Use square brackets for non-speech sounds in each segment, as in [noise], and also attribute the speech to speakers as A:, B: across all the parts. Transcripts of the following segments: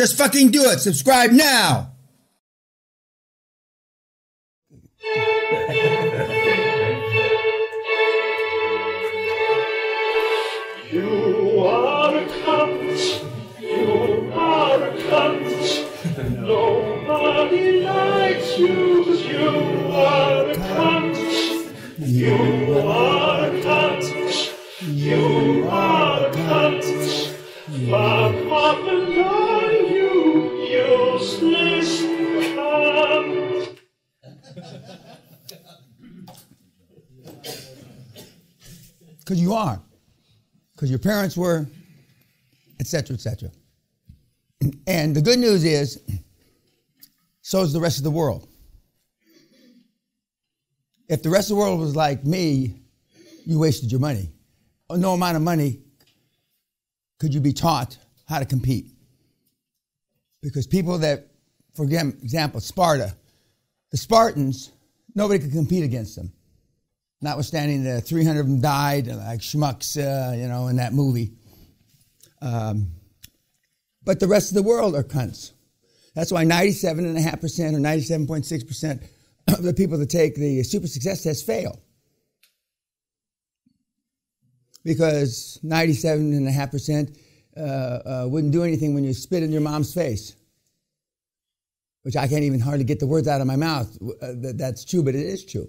A: Just fucking do it. Subscribe now. Parents were, etc., etc. And the good news is, so is the rest of the world. If the rest of the world was like me, you wasted your money. No amount of money could you be taught how to compete. Because people that, for example, Sparta, the Spartans, nobody could compete against them. Notwithstanding the 300 of them died, like schmucks, uh, you know, in that movie. Um, but the rest of the world are cunts. That's why 97.5% or 97.6% [clears throat] of the people that take the super success test fail. Because 97.5% uh, uh, wouldn't do anything when you spit in your mom's face. Which I can't even hardly get the words out of my mouth. Uh, that, that's true, but it is true.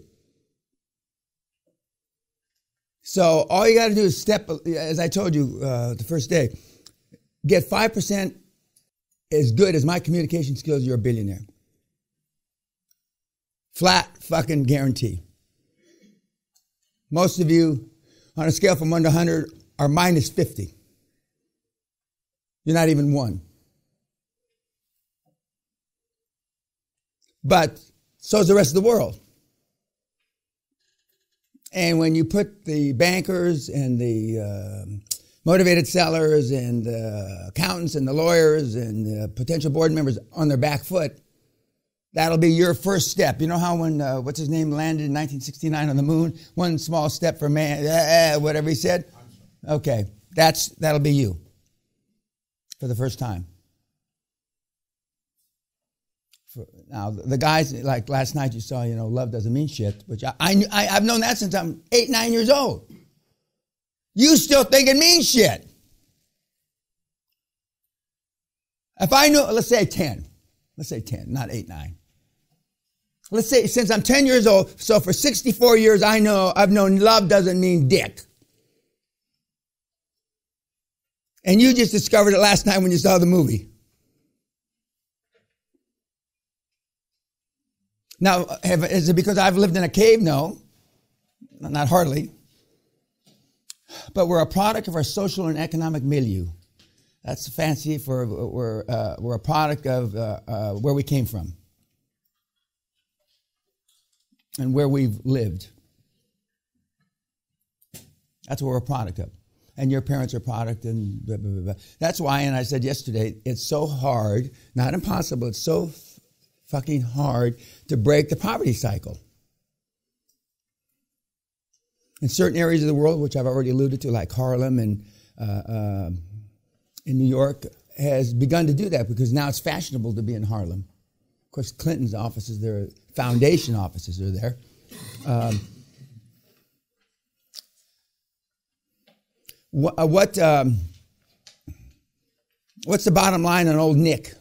A: So all you got to do is step, as I told you uh, the first day, get 5% as good as my communication skills, you're a billionaire. Flat fucking guarantee. Most of you, on a scale from 1 to 100, are minus 50. You're not even one. But so is the rest of the world. And when you put the bankers and the uh, motivated sellers and the accountants and the lawyers and the potential board members on their back foot, that'll be your first step. You know how when, uh, what's his name, landed in 1969 on the moon? One small step for man, uh, whatever he said? Okay, that's, that'll be you for the first time. For, now, the guys, like last night you saw, you know, love doesn't mean shit, which I, I, I, I've known that since I'm eight, nine years old. You still think it means shit. If I know, let's say 10, let's say 10, not 8, 9. Let's say since I'm 10 years old, so for 64 years I know, I've known love doesn't mean dick. And you just discovered it last night when you saw the movie. Now, have, is it because I've lived in a cave? No, not hardly. But we're a product of our social and economic milieu. That's fancy for we're, uh, we're a product of uh, uh, where we came from and where we've lived. That's what we're a product of. And your parents are product, and blah, blah, blah, That's why, and I said yesterday, it's so hard, not impossible, it's so fucking hard to break the poverty cycle. In certain areas of the world, which I've already alluded to, like Harlem and uh, uh, in New York, has begun to do that because now it's fashionable to be in Harlem. Of course, Clinton's offices, their foundation offices are there. Um, what, uh, what um, what's the bottom line on old Nick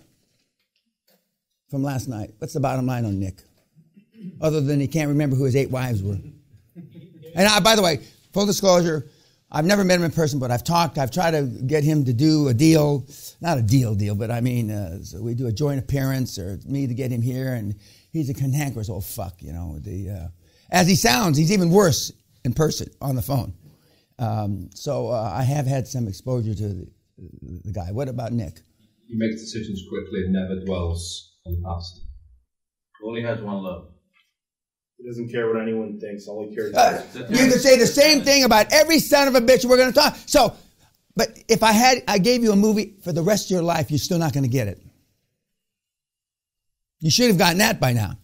A: from last night? What's the bottom line on Nick? Other than he can't remember who his eight wives were. And I, by the way, full disclosure, I've never met him in person, but I've talked. I've tried to get him to do a deal, not a deal deal, but I mean, uh, so we do a joint appearance or me to get him here, and he's a cantankerous old fuck, you know. The uh, as he sounds, he's even worse in person on the phone. Um, so uh, I have had some exposure to the, the guy. What about Nick?
B: He makes decisions quickly and never dwells on the past.
C: Only has one love.
D: He doesn't care what anyone thinks. All he cares
A: Uh,
D: about.
A: you can say the same thing about every son of a bitch we're going to talk. So, but if I had, I gave you a movie for the rest of your life, you're still not going to get it. You should have gotten that by now.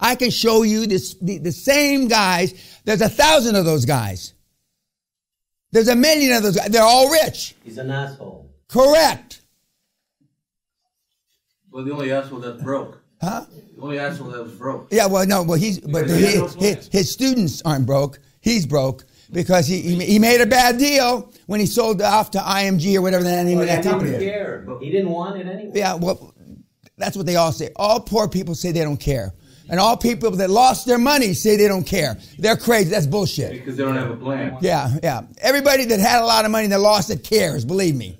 A: I can show you this, the, the same guys. There's a thousand of those guys. There's a million of those guys. They're all rich.
C: He's an asshole.
A: Correct.
C: Well, the only asshole that's broke.
A: Huh?
C: The only asshole that was broke.
A: Yeah, well, no, well, he's but
C: he
A: he, his, his students aren't broke. He's broke because he, he he made a bad deal when he sold off to IMG or whatever the name of that company is.
E: care. He didn't want it anyway.
A: Yeah, well, that's what they all say. All poor people say they don't care, and all people that lost their money say they don't care. They're crazy. That's bullshit.
C: Because they don't have a plan.
A: Yeah, yeah. Everybody that had a lot of money that lost it cares. Believe me.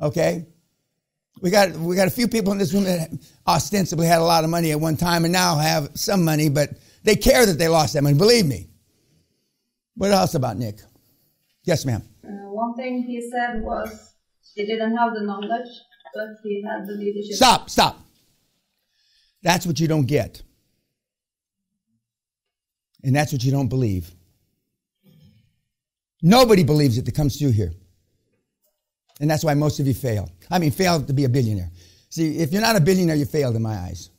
A: Okay. We got we got a few people in this room that ostensibly had a lot of money at one time and now have some money, but they care that they lost that money. Believe me. What else about Nick? Yes, ma'am.
F: Uh, one thing he said was he didn't have the knowledge, but he had the leadership.
A: Stop, stop. That's what you don't get. And that's what you don't believe. Nobody believes it that comes through here. And that's why most of you fail. I mean, fail to be a billionaire. See, if you're not a billionaire, you failed in my eyes.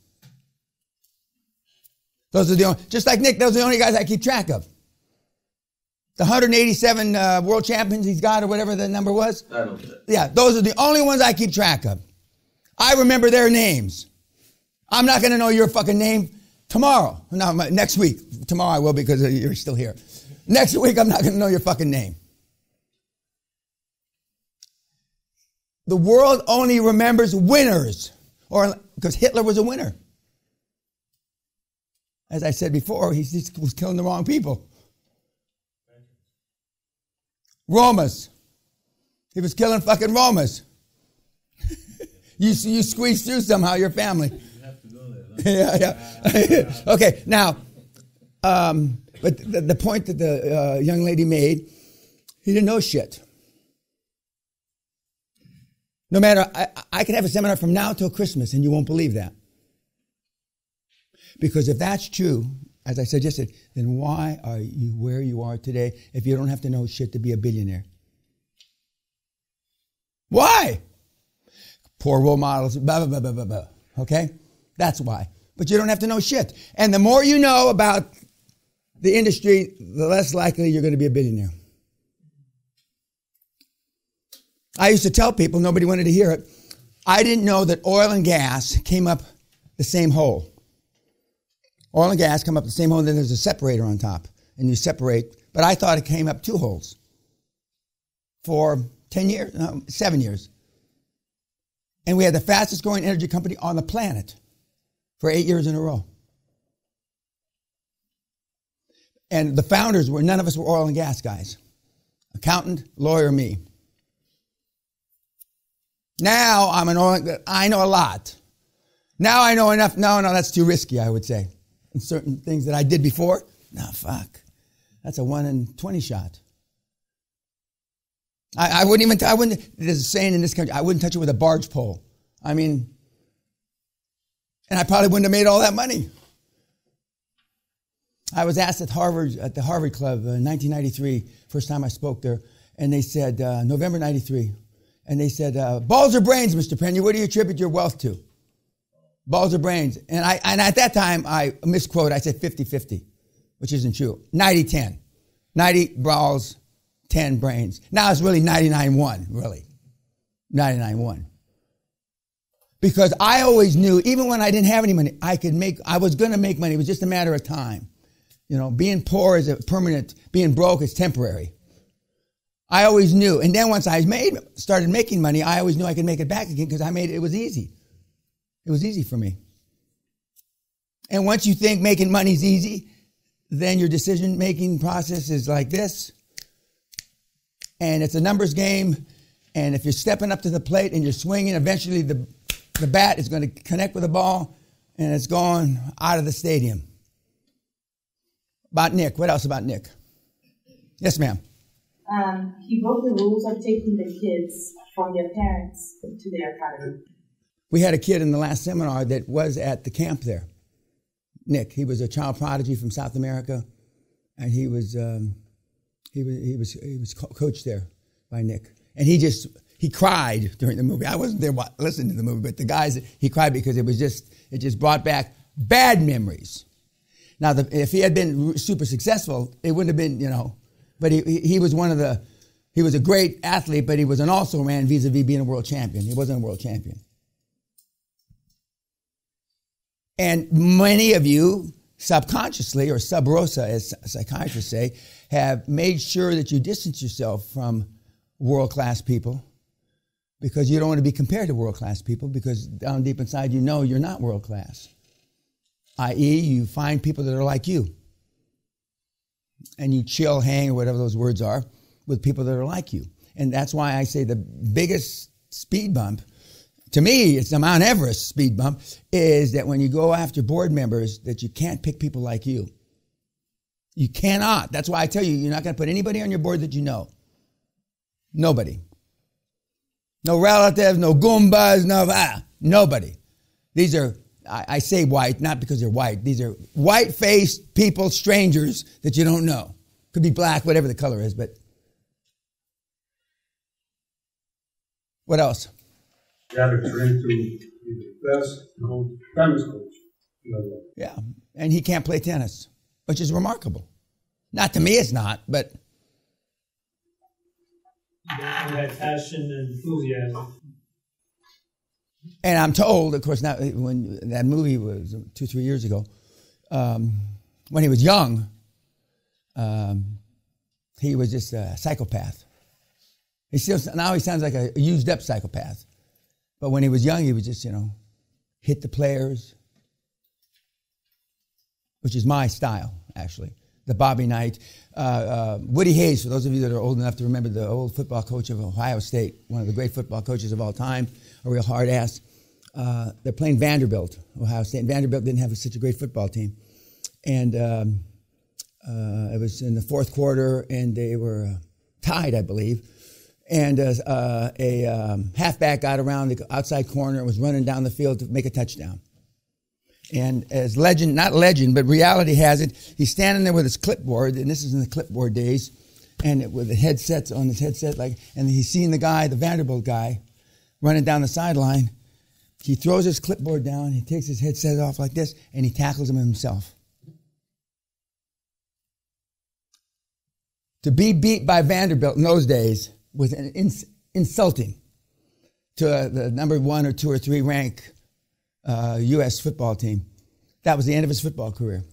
A: Those are the only, just like Nick, those are the only guys I keep track of. The 187 uh, world champions he's got, or whatever the number was.
C: I don't.
A: Yeah, those are the only ones I keep track of. I remember their names. I'm not going to know your fucking name tomorrow. No, next week. Tomorrow I will because you're still here. Next week I'm not going to know your fucking name. The world only remembers winners, or because Hitler was a winner. As I said before, he was killing the wrong people. Romas. He was killing fucking Romas. [laughs] you, you squeezed through somehow, your family. [laughs] yeah, yeah. [laughs] okay, now, um, but the, the point that the uh, young lady made, he didn't know shit. No matter, I, I could have a seminar from now till Christmas and you won't believe that. Because if that's true, as I suggested, then why are you where you are today if you don't have to know shit to be a billionaire? Why? Poor role models, blah, blah, blah, blah, blah, blah. Okay? That's why. But you don't have to know shit. And the more you know about the industry, the less likely you're going to be a billionaire. I used to tell people, nobody wanted to hear it. I didn't know that oil and gas came up the same hole. Oil and gas come up the same hole, and then there's a separator on top, and you separate. But I thought it came up two holes for 10 years, no, seven years. And we had the fastest growing energy company on the planet for eight years in a row. And the founders were, none of us were oil and gas guys. Accountant, lawyer, me. Now I'm an oil, I know a lot. Now I know enough. No, no, that's too risky, I would say. And certain things that I did before, no, fuck. That's a one in 20 shot. I, I wouldn't even, I wouldn't, there's a saying in this country, I wouldn't touch it with a barge pole. I mean, and I probably wouldn't have made all that money. I was asked at Harvard, at the Harvard Club uh, in 1993, first time I spoke there, and they said, uh, November 93, and they said, uh, balls or brains, Mr. Peña, what do you attribute your wealth to? Balls or brains. And, I, and at that time, I misquote, I said 50 50, which isn't true. 90 10. 90 balls, 10 brains. Now it's really 99 1, really. 99 1. Because I always knew, even when I didn't have any money, I could make, I was going to make money. It was just a matter of time. You know, being poor is a permanent, being broke is temporary. I always knew. And then once I made, started making money, I always knew I could make it back again because I made it, was easy. It was easy for me. And once you think making money is easy, then your decision making process is like this. And it's a numbers game. And if you're stepping up to the plate and you're swinging, eventually the, the bat is going to connect with the ball and it's going out of the stadium. About Nick. What else about Nick? Yes, ma'am.
G: Um, he broke the rules of taking the kids from their parents to their academy.
A: We had a kid in the last seminar that was at the camp there. Nick, he was a child prodigy from South America, and he was um, he was he was he was co- coached there by Nick, and he just he cried during the movie. I wasn't there listening to the movie, but the guys he cried because it was just it just brought back bad memories. Now, the, if he had been super successful, it wouldn't have been you know, but he he, was one of the he was a great athlete, but he was an also ran vis-a-vis being a world champion. He wasn't a world champion. And many of you, subconsciously or sub rosa, as psychiatrists say, have made sure that you distance yourself from world class people because you don't want to be compared to world class people because down deep inside you know you're not world class. I.e., you find people that are like you. And you chill, hang, or whatever those words are, with people that are like you. And that's why I say the biggest speed bump, to me, it's the Mount Everest speed bump, is that when you go after board members, that you can't pick people like you. You cannot. That's why I tell you, you're not going to put anybody on your board that you know. Nobody. No relatives, no goombas, no ah, nobody. These are I, I say white not because they're white. These are white faced people, strangers that you don't know. Could be black, whatever the color is, but what else?
E: You have a dream to be the best coach, tennis coach in the world.
A: Yeah, and he can't play tennis, which is remarkable. Not to me, it's not, but
H: You had passion and enthusiasm.
A: And I'm told, of course, now when that movie was two, three years ago, um, when he was young, um, he was just a psychopath. He still now he sounds like a used up psychopath, but when he was young, he was just you know hit the players, which is my style actually. The Bobby Knight, uh, uh, Woody Hayes. For those of you that are old enough to remember the old football coach of Ohio State, one of the great football coaches of all time, a real hard ass. Uh, they're playing Vanderbilt, Ohio State. And Vanderbilt didn't have such a great football team, and um, uh, it was in the fourth quarter, and they were uh, tied, I believe. And uh, a um, halfback got around the outside corner and was running down the field to make a touchdown. And as legend, not legend, but reality has it, he's standing there with his clipboard, and this is in the clipboard days, and it, with the headsets on his headset, like, and he's seeing the guy, the Vanderbilt guy, running down the sideline. He throws his clipboard down, he takes his headset off like this, and he tackles him himself. To be beat by Vanderbilt in those days was an ins- insulting to uh, the number one or two or three rank uh, U.S. football team. That was the end of his football career.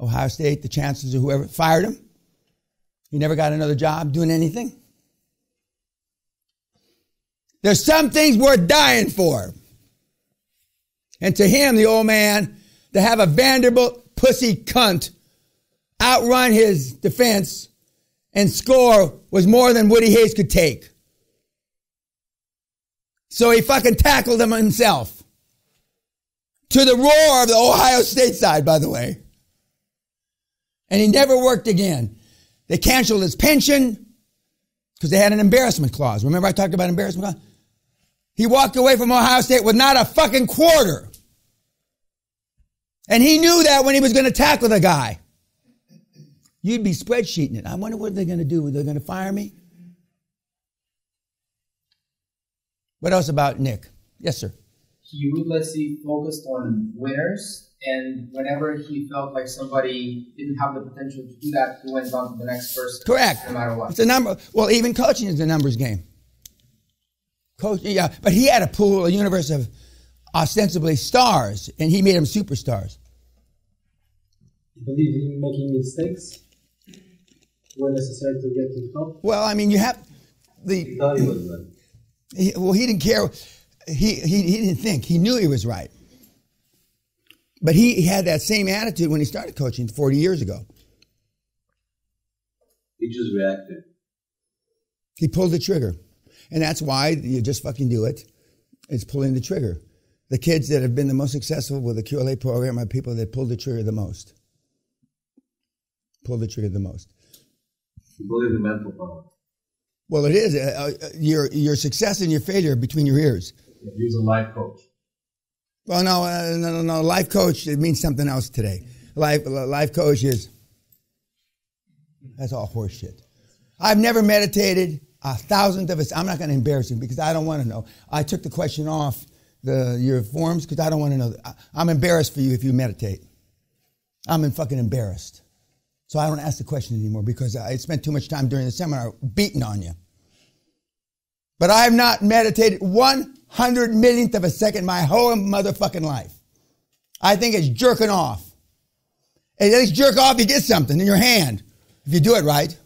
A: Ohio State, the chancellors or whoever fired him. He never got another job doing anything. There's some things worth dying for. And to him, the old man, to have a Vanderbilt pussy cunt outrun his defense and score was more than Woody Hayes could take. So he fucking tackled him himself. To the roar of the Ohio State side, by the way. And he never worked again. They canceled his pension because they had an embarrassment clause. Remember I talked about embarrassment clause? He walked away from Ohio State with not a fucking quarter. And he knew that when he was going to tackle the guy. You'd be spreadsheeting it. I wonder what they're going to do. They're going to fire me? What else about Nick? Yes, sir.
I: He ruthlessly focused on winners, and whenever he felt like somebody didn't have the potential to do that, he went on to the next person.
A: Correct.
I: No matter what.
A: It's a number. Well, even coaching is a numbers game. Coach, yeah, but he had a pool, a universe of ostensibly stars, and he made them superstars.
J: You believe in making mistakes when necessary to get to the top?
A: Well, I mean, you have the.
J: He thought he was right.
A: He, well, he didn't care. He, he, he didn't think. He knew he was right. But he, he had that same attitude when he started coaching 40 years ago.
J: He just reacted.
A: He pulled the trigger. And that's why you just fucking do it. It's pulling the trigger. The kids that have been the most successful with the QLA program are people that pull the trigger the most. Pull the trigger the most.
J: You believe in mental power.
A: Well, it is. Uh, uh, your, your success and your failure are between your ears.
J: Was a life coach.
A: Well, no, uh, no, no, no. Life coach, it means something else today. Life, life coach is, that's all horseshit. I've never meditated a thousandth of it. I'm not going to embarrass you because I don't want to know. I took the question off the your forms because I don't want to know. I, I'm embarrassed for you if you meditate. I'm fucking embarrassed. So I don't ask the question anymore because I spent too much time during the seminar beating on you. But I have not meditated one hundred millionth of a second my whole motherfucking life. I think it's jerking off. At least jerk off, you get something in your hand if you do it right.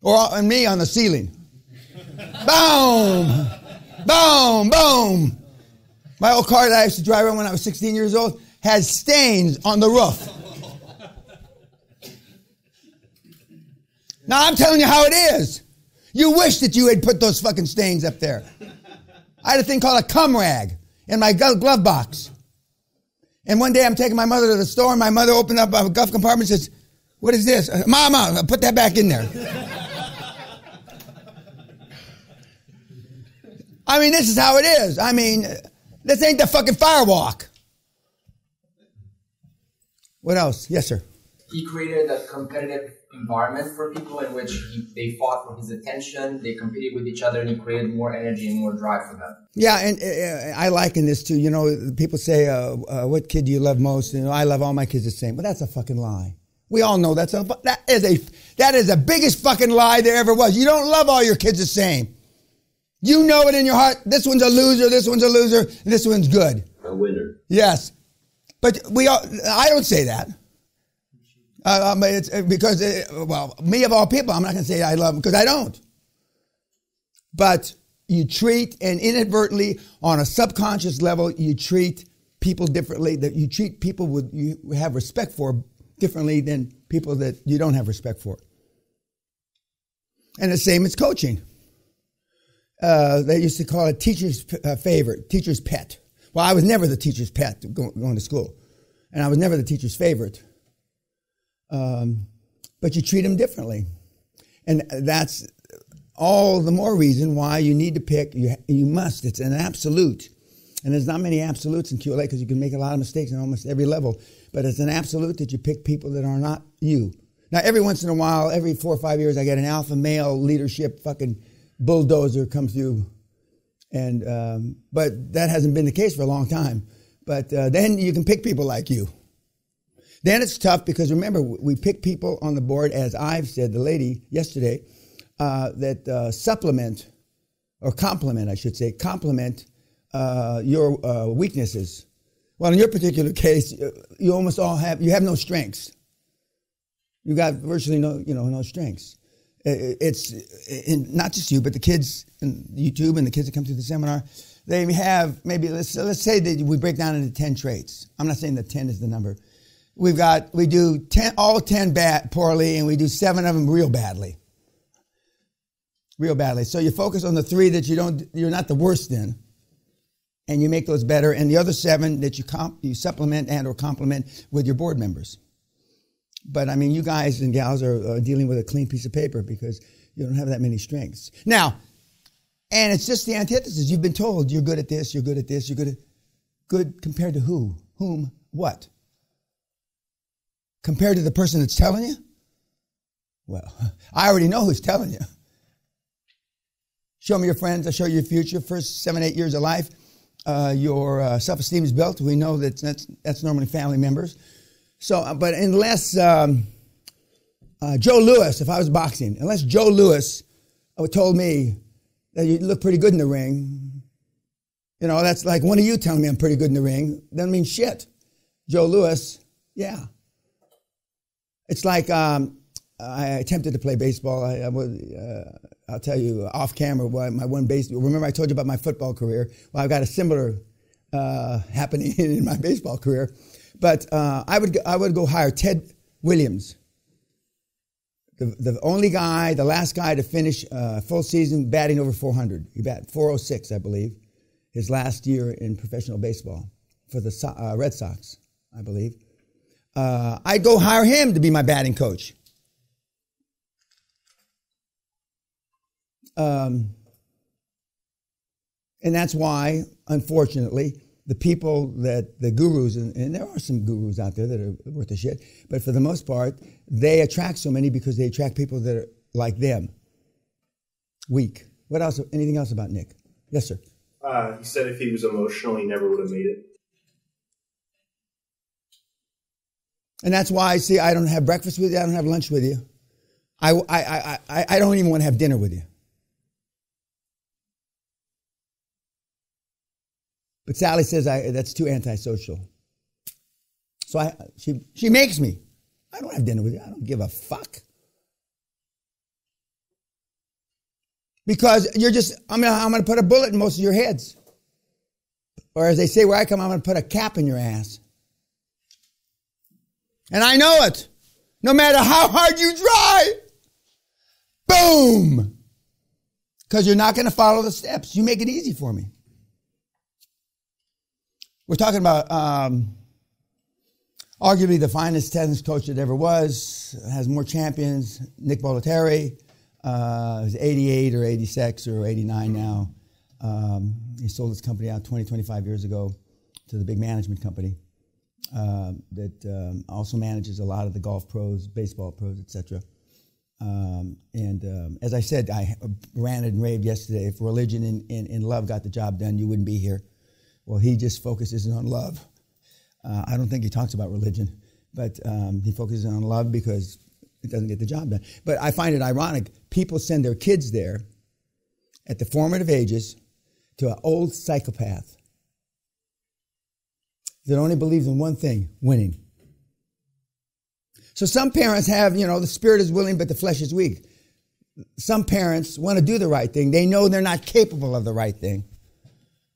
A: Or on me on the ceiling. boom, boom, boom. My old car that I used to drive around when I was 16 years old had stains on the roof. Now I'm telling you how it is. You wish that you had put those fucking stains up there. I had a thing called a cum rag in my glove box. And one day I'm taking my mother to the store, and my mother opened up a glove compartment and says, What is this? Uh, Mama, put that back in there. I mean, this is how it is. I mean, this ain't the fucking firewalk. What else? Yes, sir.
I: He created a competitive environment for people in which he, they fought for his attention, they competed with each other, and he created more energy and more drive for them.
A: Yeah, and uh, I liken this to, you know, people say, uh, uh, what kid do you love most? You know, I love all my kids the same. But that's a fucking lie. We all know that's a, that is a, that is the biggest fucking lie there ever was. You don't love all your kids the same. You know it in your heart. This one's a loser, this one's a loser, and this one's good.
K: A winner.
A: Yes. But we all, I don't say that. Uh, it's because, uh, well, me of all people, I'm not going to say I love them because I don't. But you treat, and inadvertently, on a subconscious level, you treat people differently. That you treat people with you have respect for differently than people that you don't have respect for. And the same as coaching. Uh, they used to call it teacher's uh, favorite, teacher's pet. Well, I was never the teacher's pet going to school, and I was never the teacher's favorite. Um, but you treat them differently, and that's all the more reason why you need to pick. You you must. It's an absolute, and there's not many absolutes in QLA because you can make a lot of mistakes on almost every level. But it's an absolute that you pick people that are not you. Now, every once in a while, every four or five years, I get an alpha male leadership fucking bulldozer come through, and um, but that hasn't been the case for a long time. But uh, then you can pick people like you. Then it's tough because remember we pick people on the board, as I've said, the lady yesterday, uh, that uh, supplement or complement, I should say, complement uh, your uh, weaknesses. Well, in your particular [laughs] case, uh, you almost all have you have no strengths. You got virtually no, you know, no strengths. It's not just you, but the kids in YouTube and the kids that come to the seminar. They have maybe let's let's say that we break down into ten traits. I'm not saying that ten is the number. We've got we do ten all ten bad poorly, and we do seven of them real badly. Real badly. So you focus on the three that you don't. You're not the worst in, and you make those better. And the other seven that you comp, you supplement and or complement with your board members. But I mean, you guys and gals are, are dealing with a clean piece of paper because you don't have that many strengths. Now, and it's just the antithesis. You've been told you're good at this, you're good at this, you're good at good compared to who, whom, what? Compared to the person that's telling you? Well, [laughs] I already know who's telling you. Show me your friends. I show you your future. First seven, eight years of life, uh, your uh, self-esteem is built. We know that that's, that's normally family members. So, uh, but unless um, uh, Joe Louis, if I was boxing, unless Joe Louis told me that you look pretty good in the ring, you know, that's like one of you telling me I'm pretty good in the ring. Doesn't mean shit. Joe Louis, yeah. It's like um, I attempted to play baseball. I, I was, uh, I'll tell you off camera what my one base. Remember I told you about my football career. Well, I've got a similar uh, happening [laughs] in my baseball career. But uh, I would I would go hire Ted Williams, the, the only guy, the last guy to finish uh, full season batting over 400. He bat 406, I believe, his last year in professional baseball for the so- uh, Red Sox, I believe. Uh, I'd go hire him to be my batting coach. Um, and that's why, unfortunately, the people that the gurus, and, and, there are some gurus out there that are worth a shit, but for the most part, they attract so many because they attract people that are like them. Weak. What else? Anything else about Nick? Yes, sir.
D: Uh, he said if he was emotional, he never would have made it.
A: And that's why I see I don't have breakfast with you, I don't have lunch with you. I, I, I, I don't even want to have dinner with you. But Sally says I, that's too antisocial. So I, she, she makes me. I don't have dinner with you. I don't give a fuck. Because you're just, I'm gonna, I'm gonna put a bullet in most of your heads. Or as they say where I come, I'm gonna put a cap in your ass. And I know it. No matter how hard you try. Boom. Because you're not gonna follow the steps. You make it easy for me. We're talking about um, arguably the finest tennis coach that ever was, has more champions, Nick Bollettieri. Uh, he's 88 or 86 or 89 now. Um, he sold his company out 20, 25 years ago to the big management company uh, that um, also manages a lot of the golf pros, baseball pros, etc. Um, and um, as I said, I ranted and raved yesterday. If religion and, and, and love got the job done, you wouldn't be here. Well, he just focuses on love. Uh, I don't think he talks about religion, but um, he focuses on love because it doesn't get the job done. But I find it ironic. People send their kids there at the formative ages to an old psychopath that only believes in one thing winning. So some parents have, you know, the spirit is willing, but the flesh is weak. Some parents want to do the right thing. They know they're not capable of the right thing.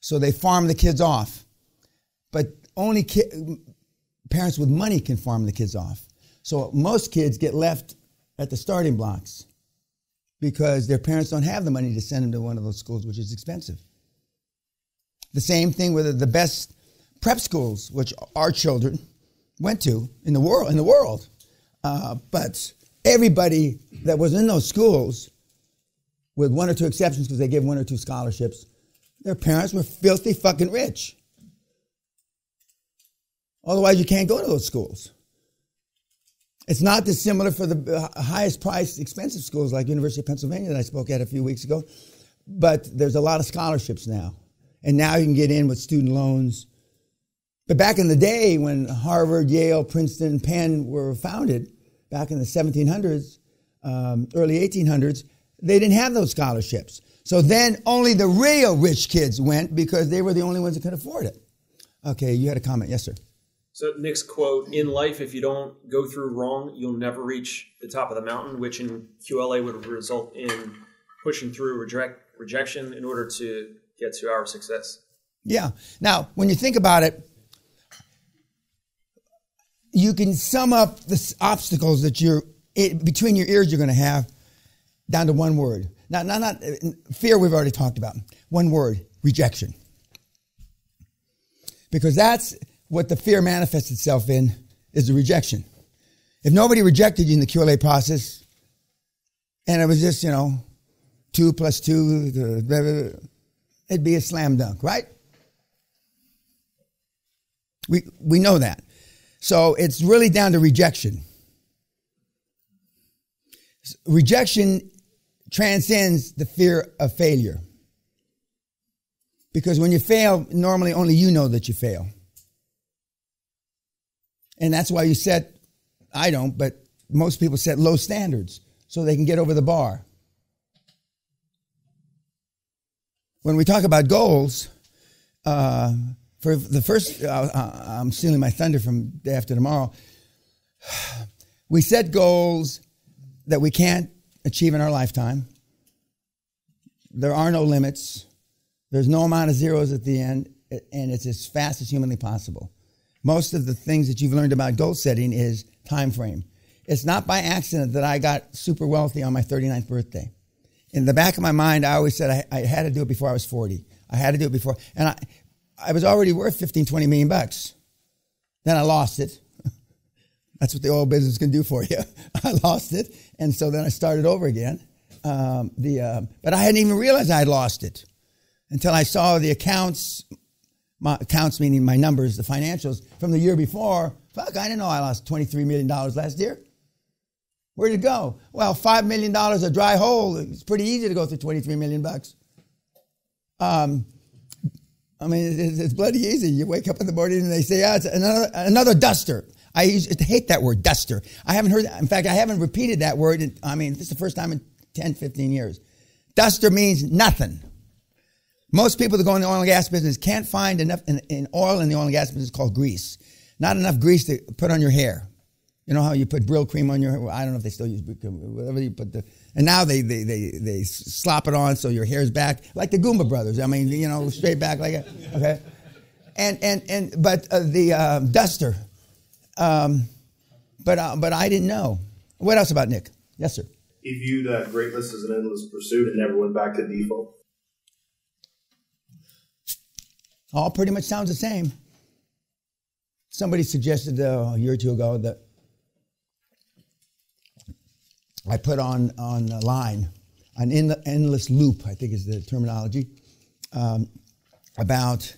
A: So they farm the kids off. But only ki- parents with money can farm the kids off. So most kids get left at the starting blocks because their parents don't have the money to send them to one of those schools, which is expensive. The same thing with the best prep schools, which our children went to in the world. In the world, uh, but everybody that was in those schools, with one or two exceptions, because they gave one or two scholarships, their parents were filthy fucking rich. Otherwise, you can't go to those schools. It's not dissimilar for the highest priced, expensive schools like University of Pennsylvania that I spoke at a few weeks ago. But there's a lot of scholarships now. And now you can get in with student loans. But back in the day when Harvard, Yale, Princeton, Penn were founded, back in the 1700s, um, early 1800s, they didn't have those scholarships. So then only the real rich kids went because they were the only ones that could afford it. Okay, you had a comment. Yes, sir.
K: So Nick's quote: "In life, if you don't go through wrong, you'll never reach the top of the mountain," which in QLA would result in pushing through reject, rejection in order to get to our success.
A: Yeah. Now, when you think about it, you can sum up the obstacles that you're it, between your ears you're going to have down to one word. Now, not, not uh, fear. We've already talked about one word: rejection. Because that's what the fear manifests itself in is the rejection. If nobody rejected you in the QLA process, and it was just, you know, two plus two, uh, it'd be a slam dunk, right? We, we know that. So it's really down to rejection. Rejection transcends the fear of failure. Because when you fail, normally only you know that you fail. And that's why you set, I don't, but most people set low standards so they can get over the bar. When we talk about goals, uh, for the first, uh, I'm stealing my thunder from day after tomorrow. We set goals that we can't achieve in our lifetime. There are no limits. There's no amount of zeros at the end, and it's as fast as humanly possible most of the things that you've learned about goal setting is time frame. It's not by accident that I got super wealthy on my 39th birthday. In the back of my mind, I always said I, I had to do it before I was 40. I had to do it before. And I, I was already worth 15, 20 million bucks. Then I lost it. [laughs] That's what the oil business can do for you. [laughs] I lost it. And so then I started over again. Um, the, uh, but I hadn't even realized I had lost it until I saw the accounts my accounts, meaning my numbers, the financials from the year before. Fuck, I didn't know I lost $23 million last year. Where'd it go? Well, $5 million a dry hole. It's pretty easy to go through 23 million bucks. Um, I mean, it's, it's, bloody easy. You wake up in the morning and they say, yeah, it's another, another duster. I hate that word, duster. I haven't heard that. In fact, I haven't repeated that word. In, I mean, this is the first time in 10, 15 years. Duster means nothing. Most people that go in the oil and gas business can't find enough in, in oil in the oil and gas business called grease. not enough grease to put on your hair. You know how you put Brylcreem on your hair? I don't know if they still use Brylcreem, whatever you put the. And now they, they, they, they slop it on so your hair's back, like the Goomba brothers. I mean, you know, straight back like that. Okay. And, and, and, but uh, the um, duster, um, but, uh, but I didn't know. What else about Nick? Yes, sir.
D: He viewed uh, greatness as an endless pursuit and never went back to default.
A: All pretty much sounds the same. Somebody suggested uh, a year or two ago that I put on on a line an en- endless loop. I think is the terminology um, about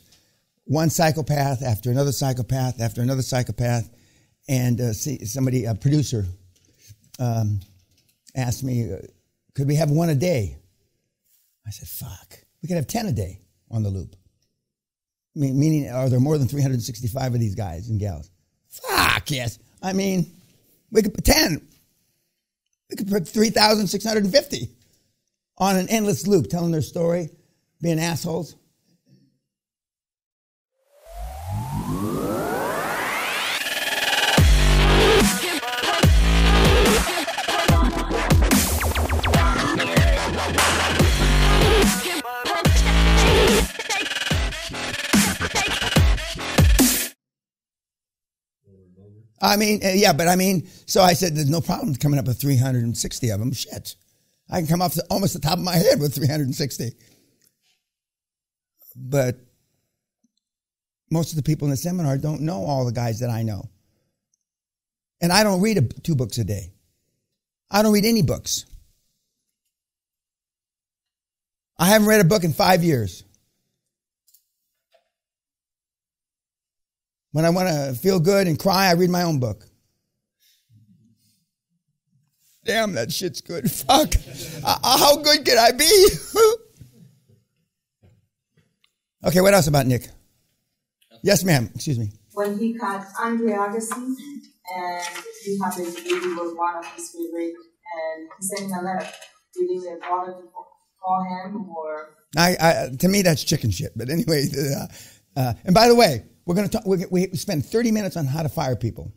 A: one psychopath after another psychopath after another psychopath, and uh, see, somebody a producer um, asked me, uh, "Could we have one a day?" I said, "Fuck, we could have ten a day on the loop." I mean, meaning, are there more than 365 of these guys and gals? Fuck yes. I mean, we could put 10. We could put 3,650 on an endless loop, telling their story, being assholes. I mean, uh, yeah, but I mean, so I said, there's no problem coming up with 360 of them. Shit. I can come off the, almost the top of my head with 360. But most of the people in the seminar don't know all the guys that I know. And I don't read a, two books a day. I don't read any books. I haven't read a book in five years. When I want to feel good and cry, I read my own book. Damn, that shit's good. [laughs] Fuck. Uh, how good can I be? [laughs] okay, what else about Nick? Yes, ma'am. Excuse me.
G: When he caught Andre Agassi, and he happened to be was one of his favorite, and he sent him a letter. Did he bother to call him or?
A: I, I, to me, that's chicken shit. But anyway, [laughs] uh, uh, and by the way, we're going to talk. We, we spend 30 minutes on how to fire people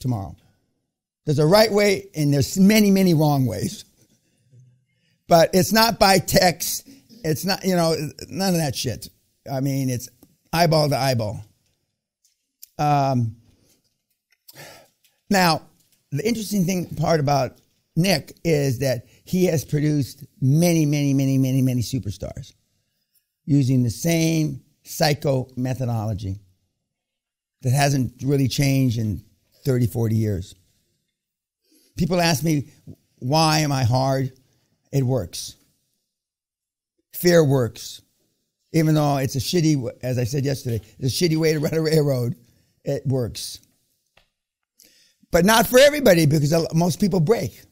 A: tomorrow. There's a right way, and there's many, many wrong ways. But it's not by text. It's not, you know, none of that shit. I mean, it's eyeball to eyeball. Um, now, the interesting thing part about Nick is that he has produced many, many, many, many, many superstars using the same psycho methodology that hasn't really changed in 30, 40 years. People ask me, why am I hard? It works. Fear works. Even though it's a shitty, as I said yesterday, it's a shitty way to run a railroad, it works. But not for everybody because most people break.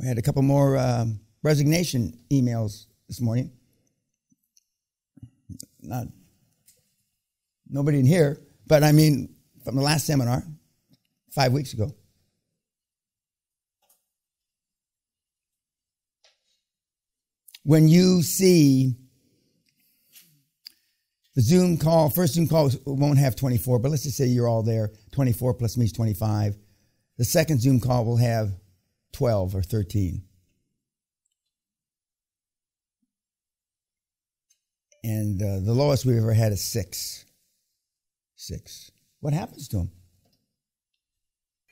A: We had a couple more um, resignation emails this morning not nobody in here, but I mean from the last seminar five weeks ago. When you see the Zoom call, first Zoom call won't have 24, but let's just say you're all there. 24 plus me is 25. The second Zoom call will have 12 or 13. And uh, the lowest we've ever had is six. Six. What happens to them?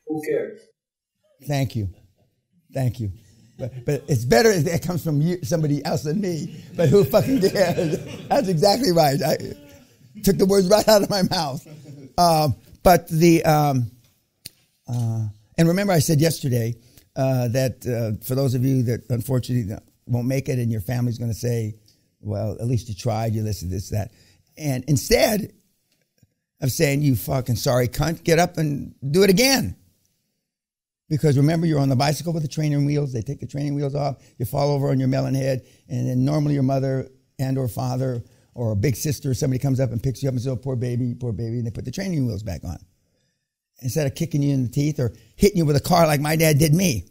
D: Who cares?
A: Thank you, thank you. But, but it's better if it comes from you, somebody else than me. But who fucking cares? That's exactly right. I took the words right out of my mouth. Um, but the um, uh, and remember, I said yesterday uh, that uh, for those of you that unfortunately won't make it, and your family's going to say, well, at least you tried, you listened to this, that. And instead of saying, you fucking sorry cunt, get up and do it again. Because remember, you're on the bicycle with the training wheels. They take the training wheels off. You fall over on your melon head, and then normally your mother and or father or a big sister or somebody comes up and picks you up and says, oh, poor baby, poor baby, and they put the training wheels back on. Instead of kicking you in the teeth or hitting you with a car like my dad did me.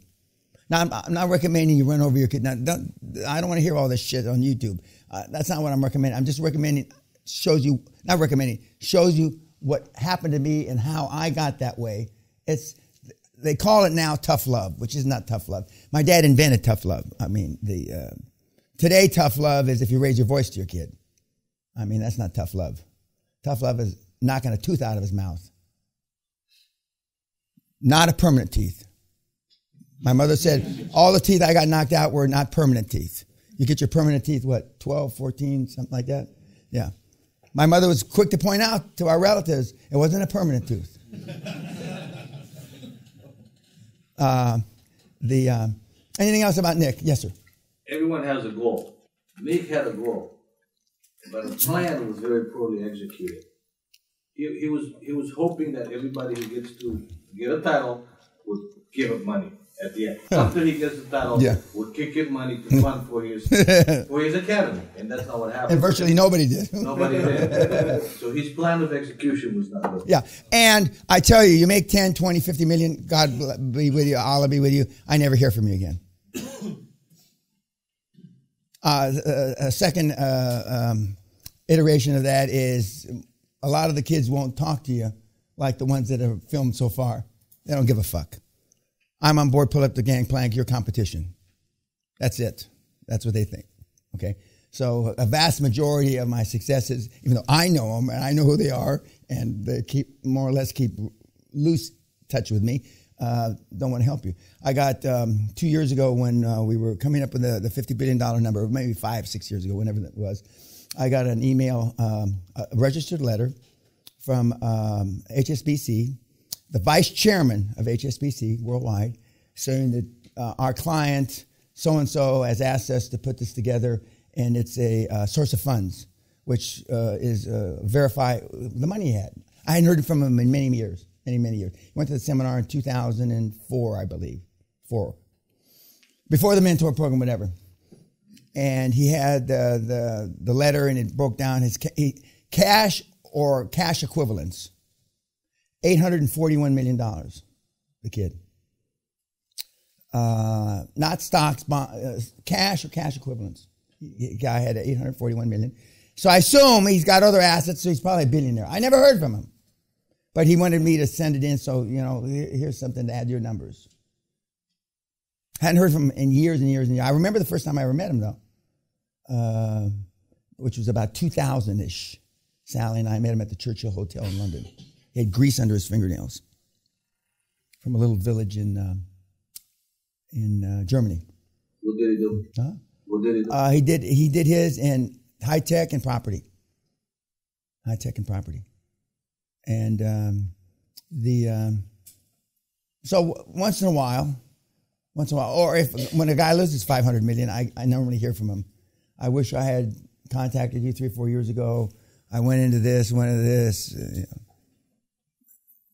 A: Now, I'm, I'm not recommending you run over your kid. Now, don't, I don't want to hear all this shit on YouTube. Uh, that's not what I'm recommending. I'm just recommending, shows you, not recommending, shows you what happened to me and how I got that way. It's they call it now tough love, which is not tough love. My dad invented tough love. I mean, the uh, today tough love is if you raise your voice to your kid. I mean, that's not tough love. Tough love is knocking a tooth out of his mouth. Not a permanent teeth. My mother said all the teeth I got knocked out were not permanent teeth. You get your permanent teeth, what, 12, 14, something like that? Yeah. My mother was quick to point out to our relatives it wasn't a permanent tooth. [laughs] uh, the uh, anything else about Nick? Yes, sir.
C: Everyone has a goal. Nick had a goal, but the plan was very poorly executed. He, he was he was hoping that everybody who gets to get a title would give him money at the end. After he gets the title,
A: Yeah.
C: would kick him money to fund for his [laughs] for his academy, and that's not what happened.
A: And virtually nobody did. [laughs]
C: Nobody did. so his plan of execution was not good.
A: Yeah. And I tell you, you make 10, 20, 50 million, God be with you, Allah be with you. I never hear from you again. [coughs] Uh, a, a second uh, um, iteration of that is a lot of the kids won't talk to you like the ones that have filmed so far. They don't give a fuck. I'm on board, pull up the gangplank, your competition. That's it. That's what they think. Okay. So a vast majority of my successes, even though I know them and I know who they are, and they keep more or less keep loose touch with me, uh, don't want to help you. I got um, two years ago when uh, we were coming up with the, the fifty billion dollar number, maybe five, six years ago, whenever that was. I got an email, um, a registered letter from um, HSBC, the vice chairman of HSBC worldwide, saying that uh, our client so and so has asked us to put this together, and it's a uh, source of funds, which uh, is uh, verify the money he had. I hadn't heard from him in many years, many many years. He went to the seminar in 2004, I believe, four, before the mentor program, whatever. And he had the the, the letter, and it broke down his ca- he, cash or cash equivalents. $841 million, the kid. Uh, not stocks, bond, uh, cash or cash equivalents. The guy had 841 million. So I assume he's got other assets, so he's probably a billionaire. I never heard from him. But he wanted me to send it in, so, you know, here- here's something to add to your numbers. Hadn't heard from him in years and years and years. I remember the first time I ever met him, though, uh, which was about 2000 ish. Sally and I met him at the Churchill Hotel in London. He had grease under his fingernails from a little village in, uh, in uh, Germany.
C: What did he do?
A: Huh?
C: What did he do?
A: Uh, he did he did his in high tech and property. High tech and property, and um, the um, so w- once in a while, once in a while, or if when a guy loses five hundred million, I, I normally hear from him. I wish I had contacted you three or four years ago. I went into this, went into this. uh, you know.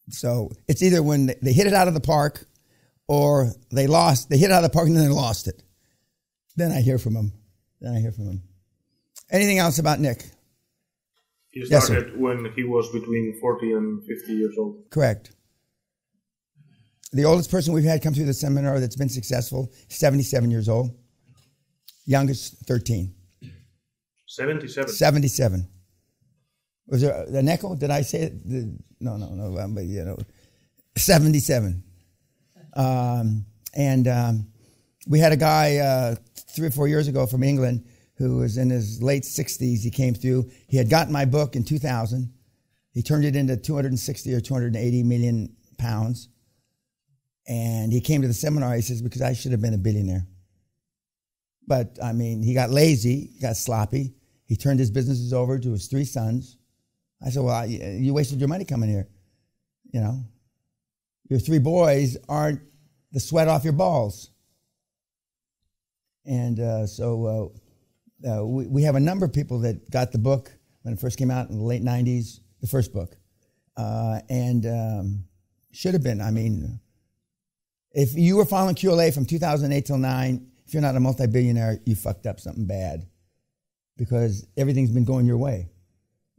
A: So it's either when they- hit it out of the park, or they lost. They hit it out of the park and then they lost it. Then I hear from him. Then I hear from him. Anything else about Nick?
D: He
A: Yes,
D: started when he was between 40 and 50 years old.
A: Correct. The oldest person we've had come through the seminar that's been successful, 77 years old. Youngest, 13.
D: 77.
A: 77. Was there an echo? Did I say it? No, no, no. But, you know, 77. Um, and um, we had a guy uh, three or four years ago from England who was in his late 60s. He came through. He had gotten my book in 2000. He turned it into 260 or 280 million pounds. And he came to the seminar. He says, because I should have been a billionaire. But I mean, he got lazy, he got sloppy. He turned his businesses over to his three sons. I said, Well, I, you wasted your money coming here. You know, your three boys aren't the sweat off your balls. And uh, so uh, uh, we, we have a number of people that got the book when it first came out in the late 90s, the first book. Uh, and um, should have been. I mean, if you were following QLA from 2008 till 9, if you're not a multi billionaire, you fucked up something bad because everything's been going your way.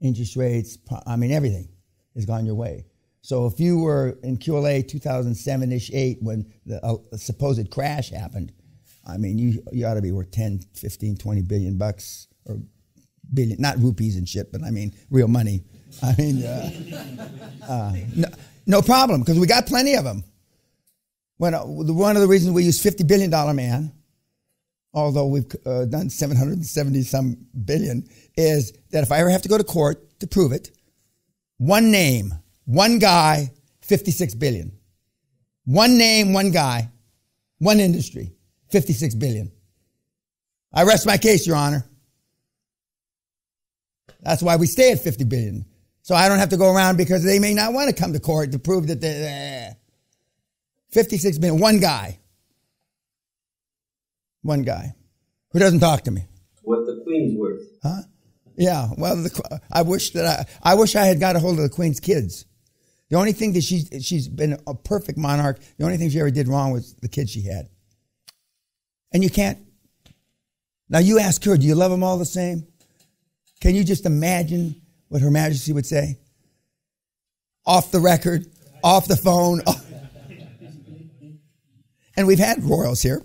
A: Interest rates, I mean, everything has gone your way. So if you were in QLA 2007 ish, 8, when the uh, supposed crash happened, I mean, you, you ought to be worth 10, 15, 20 billion bucks or billion, not rupees and shit, but I mean, real money. I mean, uh, uh, no, no problem because we got plenty of them. When, uh, one of the reasons we use $50 billion man, although we've uh, done 770 some billion, is that if I ever have to go to court to prove it, one name, one guy, 56 billion. One name, one guy, one industry, 56 billion. I rest my case, Your Honor. That's why we stay at 50 billion. So I don't have to go around because they may not want to come to court to prove that they're. 56 billion, one guy. One guy who doesn't talk to me.
L: What the Queen's worth.
A: Huh? Yeah. Well, the, I wish that I, I wish I had got a hold of the Queen's kids. The only thing that she's she's been a perfect monarch. The only thing she ever did wrong was the kids she had. And you can't. Now you ask her, do you love them all the same? Can you just imagine what Her Majesty would say? Off the record, off the phone. [laughs] And we've had royals here.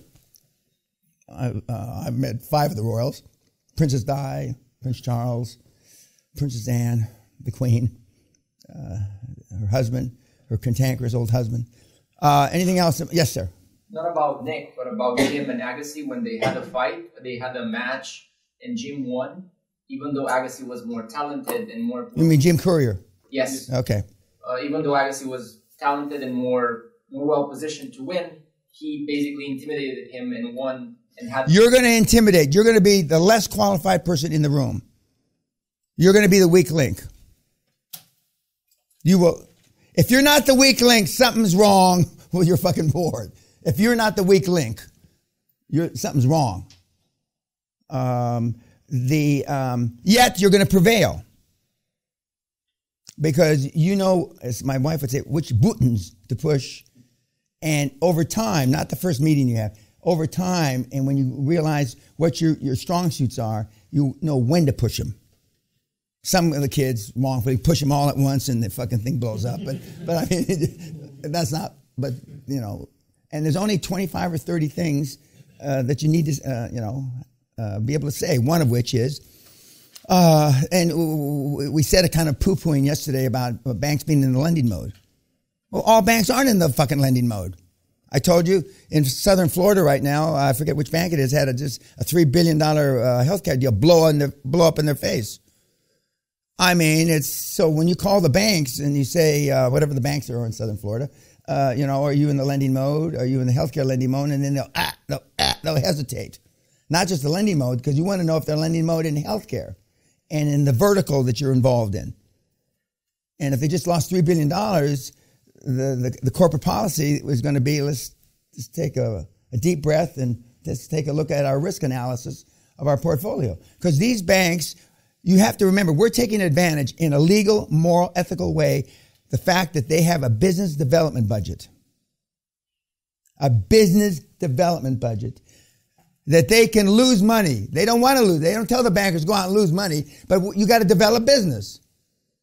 A: I, uh, I've met five of the royals Princess Di, Prince Charles, Princess Anne, the Queen, uh, her husband, her cantankerous old husband. Uh, anything else? Yes, sir.
I: Not about Nick, but about Jim and Agassi when they had a fight. They had a match, and Jim won, even though Agassi was more talented and more.
A: You mean Jim Courier?
I: Yes.
A: Okay.
I: Uh, even though Agassi was talented and more more well positioned to win, he basically intimidated him and won.
A: You're going to intimidate. You're going to be the less qualified person in the room. You're going to be the weak link. You will. If you're not the weak link, something's wrong [laughs] with your fucking board. If you're not the weak link, you're, something's wrong. Um, the um, yet you're going to prevail because you know, as my wife would say, which buttons to push and over time, not the first meeting you have, over time, and when you realize what your, your strong suits are, you know when to push them. Some of the kids wrongfully push them all at once and the fucking thing blows up. But, but I mean, [laughs] that's not, but, you know, and there's only 25 or 30 things uh, that you need to, uh, you know, uh, be able to say, one of which is, uh, and we said a kind of poo pooing yesterday about banks being in the lending mode. Well, all banks aren't in the fucking lending mode. I told you in southern Florida right now, I forget which bank it is, had a, just a $3 billion uh, healthcare deal blow, in their, blow up in their face. I mean, it's so when you call the banks and you say, uh, whatever the banks are in southern Florida, uh, you know, are you in the lending mode? Are you in the healthcare lending mode? And then they'll, ah, they'll, ah, they'll hesitate. Not just the lending mode, because you want to know if they're lending mode in healthcare and in the vertical that you're involved in. And if they just lost $3 billion, the, the, the corporate policy was going to be let's just take a, a deep breath and just take a look at our risk analysis of our portfolio. Because these banks, you have to remember, we're taking advantage in a legal, moral, ethical way the fact that they have a business development budget. A business development budget that they can lose money. They don't want to lose. They don't tell the bankers go out and lose money, but you got to develop business.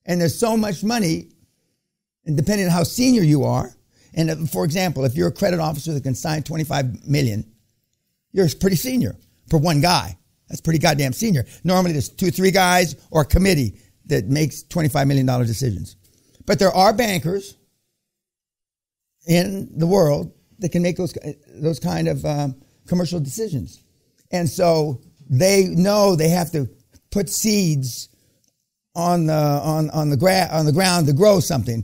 A: And there's so much money and depending on how senior you are, and for example, if you're a credit officer that can sign 25 million, you're pretty senior for one guy. That's pretty goddamn senior. Normally there's two, three guys or a committee that makes $25 million decisions. But there are bankers in the world that can make those, those kind of um, commercial decisions. And so they know they have to put seeds on the, on, on the, gra- on the ground to grow something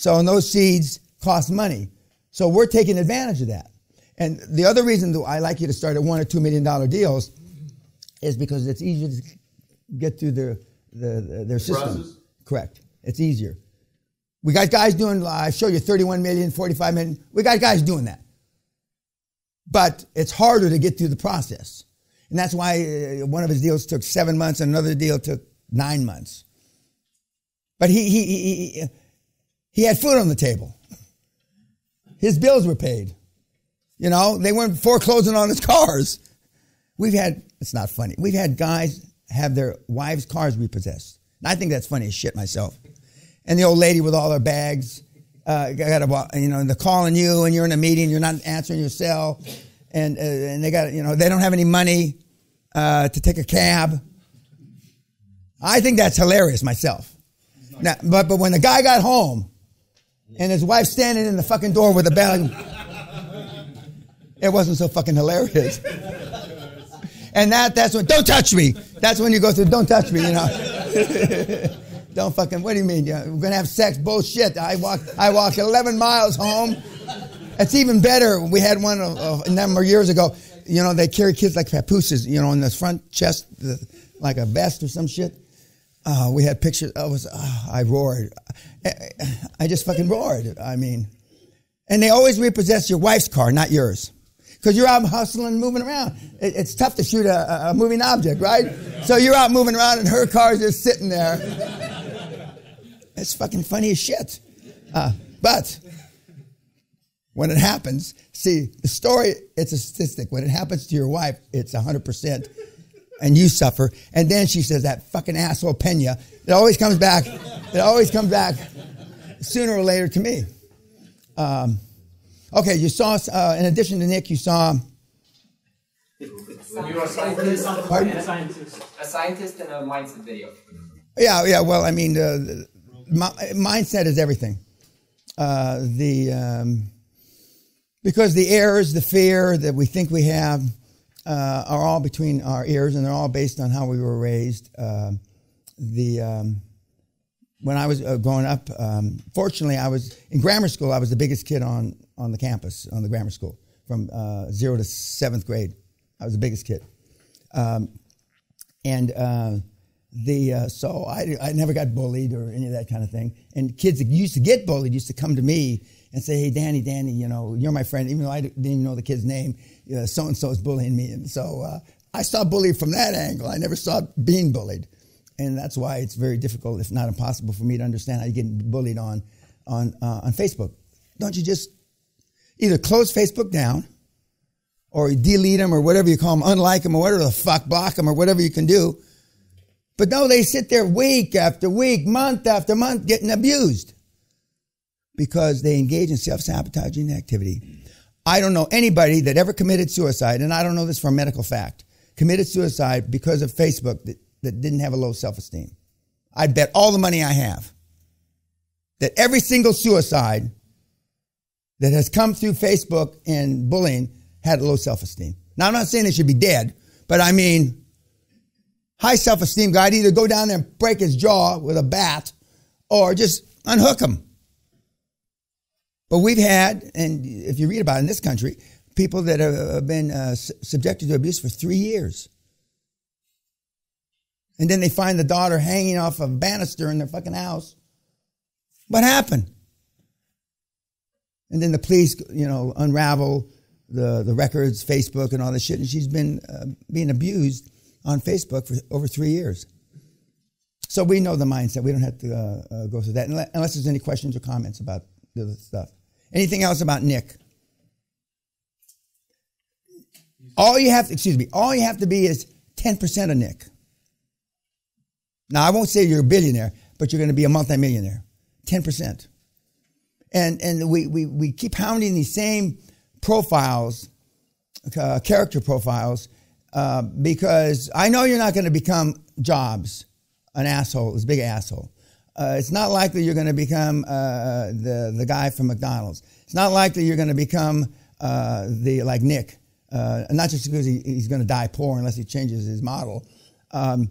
A: so, and those seeds cost money. So we're taking advantage of that. And the other reason that I like you to start at one or two million dollar deals is because it's easier to get through their, the, their system. Process. Correct. It's easier. We got guys doing, I show you 31 million, 45 million. We got guys doing that. But it's harder to get through the process. And that's why uh, one of his deals took seven months and another deal took nine months. But he, he, he, he had food on the table. His bills were paid. You know, they weren't foreclosing on his [laughs] cars. We've had, it's not funny, we've had guys have their wives' cars repossessed. And I think that's funny as shit myself. And the old lady with all her bags, uh, got a, you know, they're calling you and you're in a meeting, you're not answering your cell. And, uh, and they got, you know, they don't have any money uh, to take a cab. I think that's hilarious myself. Now, but but when the guy got home, and his wife standing in the fucking door with a bag, it wasn't so fucking hilarious. And that that's when don't touch me. That's when you go through don't touch me. You know. [laughs] don't fucking. What do you mean? We're gonna have sex? Bullshit. I walk. I walk 11 miles home. It's even better. We had one a, a number of years ago. You know, they carry kids like papooses. You know, in the front chest, the, like a vest or some shit. Uh, we had pictures. I was. Uh, I roared. I, just fucking roared. I mean, and they always repossess your wife's car, not yours because you're out hustling, moving around. It, it's tough to shoot a, a, moving object, right? So you're out moving around, and her car's just sitting there. It's fucking funny as shit. Uh, but when it happens, see the story. It's a statistic. When it happens to your wife, it's hundred percent, and you suffer. And then she says that fucking asshole Peña. It always comes back. It always comes back sooner or later to me. Um, Okay, you saw, uh, in addition to Nick, you saw.
I: You're a scientist,
A: Pardon?
I: a scientist, a scientist and a mindset video.
A: Yeah, yeah. Well, I mean, uh, my, mindset is everything. Uh, the um, because the errors, the fear that we think we have, uh, are all between our ears, and they're all based on how we were raised. Uh, the um, when I was uh, growing up, um, fortunately, I was in grammar school. I was the biggest kid on on the campus on the grammar school from uh, zero to seventh grade. I was the biggest kid, um, and uh, the uh, so I I never got bullied or any of that kind of thing. And kids that used to get bullied used to come to me and say, "Hey, Danny, Danny, you know, you're my friend," even though I didn't even know the kid's name. So and so is bullying me, and so uh, I saw bullying from that angle. I never saw being bullied and that's why it's very difficult, if not impossible, for me to understand how you get bullied on on uh, on Facebook. Don't you just either close Facebook down, or delete them, or whatever you call them, unlike them, or whatever the fuck, block them, or whatever you can do. But no, they sit there week after week, month after month, getting abused because they engage in self-sabotaging activity. I don't know anybody that ever committed suicide, and I don't know this for a medical fact, committed suicide because of Facebook that that didn't have a low self esteem. I'd bet all the money I have that every single suicide that has come through Facebook and bullying had low self esteem. Now, I'm not saying they should be dead, but I mean, high self esteem guy, I'd either go down there and break his jaw with a bat or just unhook him. But we've had, and if you read about it in this country, people that have been uh, subjected to abuse for three years. And then they find the daughter hanging off a banister in their fucking house. What happened? And then the police, you know, unravel the, the records, Facebook, and all this shit. And she's been uh, being abused on Facebook for over three years. So we know the mindset. We don't have to uh, uh, go through that unless there's any questions or comments about the stuff. Anything else about Nick? All you have excuse me, all you have to be is 10% of Nick. Now, I won't say you're a billionaire, but you're going to be a multimillionaire. 10%. And, and we, we, we keep hounding these same profiles, uh, character profiles, uh, because I know you're not going to become Jobs, an asshole, this big asshole. Uh, it's not likely you're going to become uh, the, the guy from McDonald's. It's not likely you're going to become uh, the like Nick, uh, not just because he, he's going to die poor unless he changes his model. Um,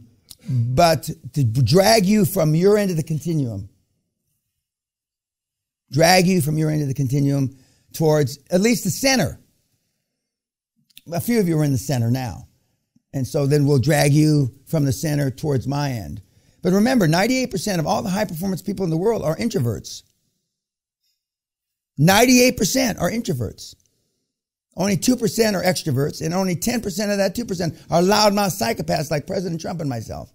A: but to drag you from your end of the continuum, drag you from your end of the continuum towards at least the center. A few of you are in the center now. And so then we'll drag you from the center towards my end. But remember, 98% of all the high performance people in the world are introverts. 98% are introverts. Only 2% are extroverts, and only 10% of that 2% are loudmouth psychopaths like President Trump and myself.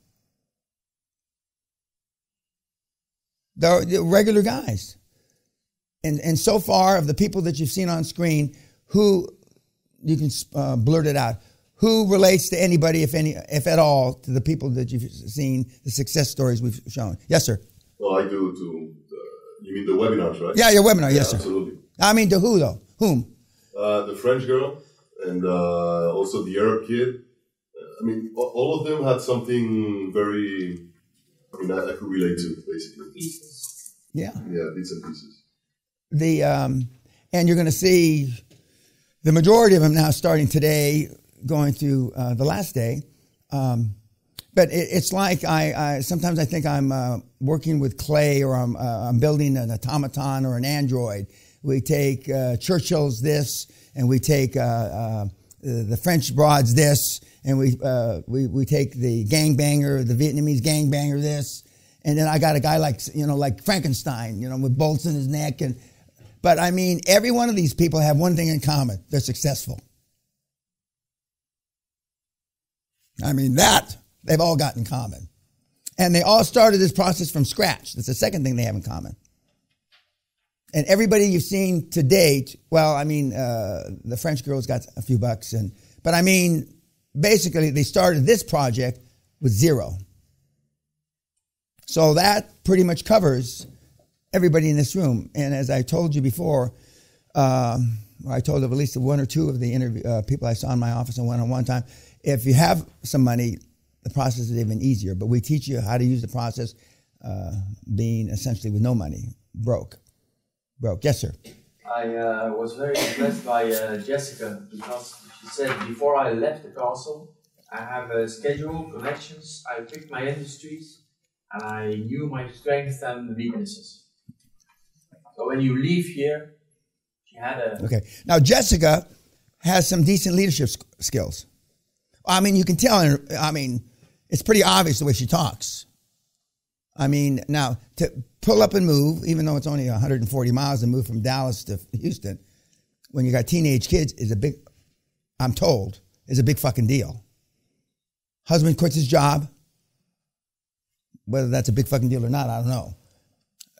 A: They're, regular guys. And, and so far, of the people that you've seen on screen, who, you can uh, blurt it out, who relates to anybody, if any, if at all, to the people that you've seen, the success stories we've shown? Yes, sir.
L: Well, I do to, uh, you mean the webinars, right?
A: Yeah, your webinar, yes, sir.
L: Absolutely.
A: I mean, to who, though? Whom?
L: Uh, the French girl and uh, also the Arab kid. I mean, all of them had something very I mean, I, I could relate to basically.
A: Yeah.
L: Yeah, bits and pieces.
A: the um, and you're going to see the majority of them now starting today, going through uh, the last day. Um, but it, it's like I, I sometimes I think I'm uh, working with clay or I'm, uh, I'm building an automaton or an android. We take uh, Churchill's this, and we take uh, the French broads this, and we, we we take the gangbanger, the Vietnamese gangbanger this, and then I got a guy like you know like Frankenstein, you know, with bolts in his neck, and but I mean every one of these people have one thing in common: they're successful. I mean that they've all got in common, and they all started this process from scratch. That's the second thing they have in common. And everybody you've seen to date, well, I mean, uh, the French girls got a few bucks, and but I mean, basically, they started this project with zero. So that pretty much covers everybody in this room. And as I told you before, um, I told of at least one or two of the interview uh, people I saw in my office and one on one time. If you have some money, the process is even easier. But we teach you how to use the process, uh, being essentially with no money, broke, broke. Yes, sir.
M: I uh, was very impressed by uh, Jessica because she said before I left the castle, I have a schedule, connections, I picked my industries, and I knew my strengths and weaknesses. So when you leave here, she had a
A: Okay. Now Jessica has some decent leadership sk- skills. I mean, you can tell. I mean, it's pretty obvious the way she talks. I mean, now to pull up and move, even though it's only 140 miles to move from Dallas to Houston, when you got teenage kids, is a big. I'm told is a big fucking deal. Husband quits his job. Whether that's a big fucking deal or not, I don't know.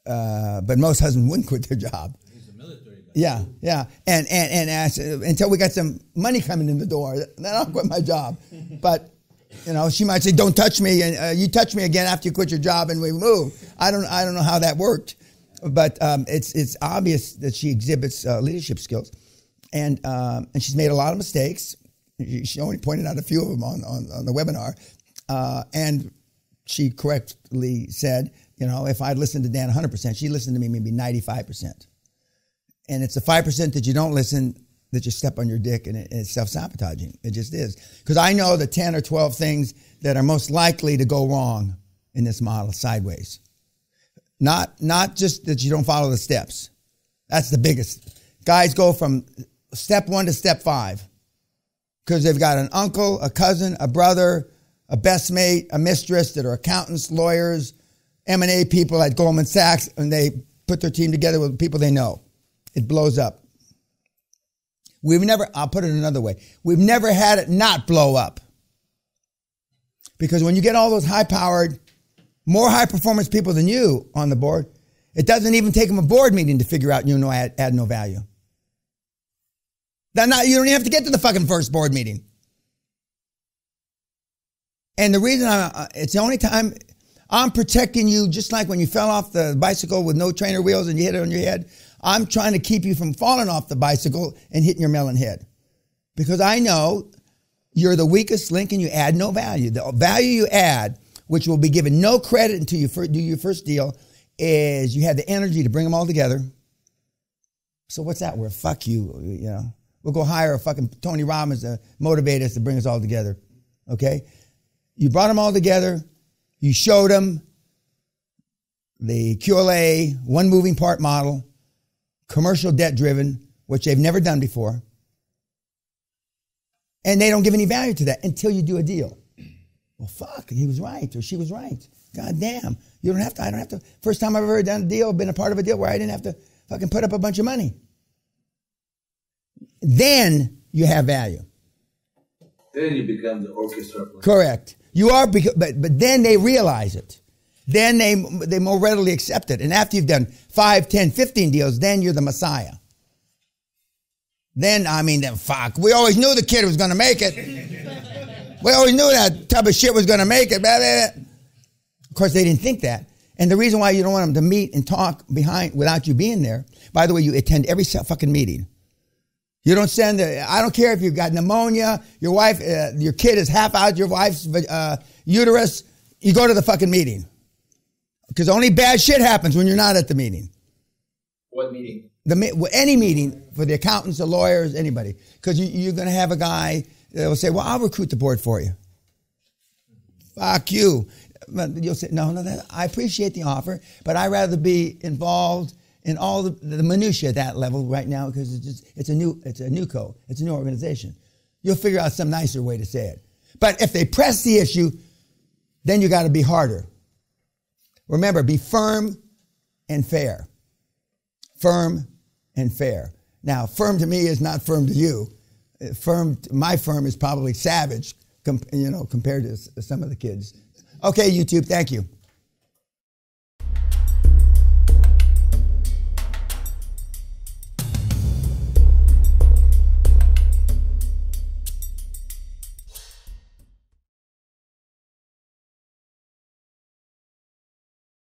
A: Uh, but most husbands wouldn't quit their job. Yeah, yeah, and and and as, until we got some money coming in the door, then I'll quit my job. [laughs] But you know, she might say, "Don't touch me," and uh, you touch me again after you quit your job, and we move. I don't, I don't know how that worked, but um, it's it's obvious that she exhibits uh, leadership skills, and um, and she's made a lot of mistakes. She only pointed out a few of them on on, on the webinar, uh, and she correctly said, you know, if I'd listened to Dan 100 percent, she listened to me maybe 95 percent and it's the five percent that you don't listen that you step on your dick and, it, and it's self-sabotaging. It just is. Because i know the 10 or 12 things that are most likely to go wrong in this model sideways. Not not just that you don't follow the steps. That's the biggest. Guys go from step one to step five. Because they've got an uncle a cousin a brother a best mate a mistress that are accountants lawyers m&a people at goldman sachs and they put their team together with people they know it blows up. We've never, I'll put it another way, we've never had it not blow up. Because when you get all those high powered, more high performance people than you on the board, it doesn't even take them a board meeting to figure out you know add, add no value. That not, you don't even have to get to the fucking first board meeting. And the reason I, it's the only time I'm protecting you, just like when you fell off the bicycle with no trainer wheels and you hit it on your head. I'm trying to keep you from falling off the bicycle and hitting your melon head. Because I know you're the weakest link and you add no value. The value you add, which will be given no credit until you do your first deal, is you have the energy to bring them all together. So what's that worth? Fuck you, you know. We'll go hire a fucking Tony Robbins to motivate us to bring us all together. Okay? You brought them all together. You showed them the QLA one moving part model commercial debt driven, which they've never done before. And they don't give any value to that until you do a deal. Well, fuck, he was right or she was right. God damn. You don't have to, I don't have to. First time I've ever done a deal, been a part of a deal where I didn't have to fucking put up a bunch of money. Then you have value.
C: Then you become the orchestra player.
A: Correct. You are, but, but then they realize it. Then they, they more readily accept it. And after you've done 5, 10, 15 deals, then you're the Messiah. Then, I mean, then fuck. We always knew the kid was going to make it. we always knew that tub of shit was going to make it. Blah, blah, blah. Of course, they didn't think that. And the reason why you don't want them to meet and talk behind without you being there, by the way, you attend every fucking meeting. You don't send I don't care if you've got pneumonia, your wife, uh, your kid is half out your wife's uh, uterus, you go to the fucking meeting. Because only bad shit happens when you're not at the meeting.
I: What meeting?
A: The well, any meeting for the accountants, the lawyers, anybody, because you, you're going to have a guy that will say, "Well, I'll recruit the board for you." Fuck you. But you'll say, "No, no, that, I appreciate the offer, but I'd rather be involved in all the, the minutia at that level right now because it's just it's a new it's a new co it's a new organization. You'll figure out some nicer way to say it. But if they press the issue, then you got to be harder. Remember, be firm and fair. Firm and fair. Now, firm to me is not firm to you. Firm, my firm is probably savage, you know, compared to some of the kids. Okay, YouTube, thank you.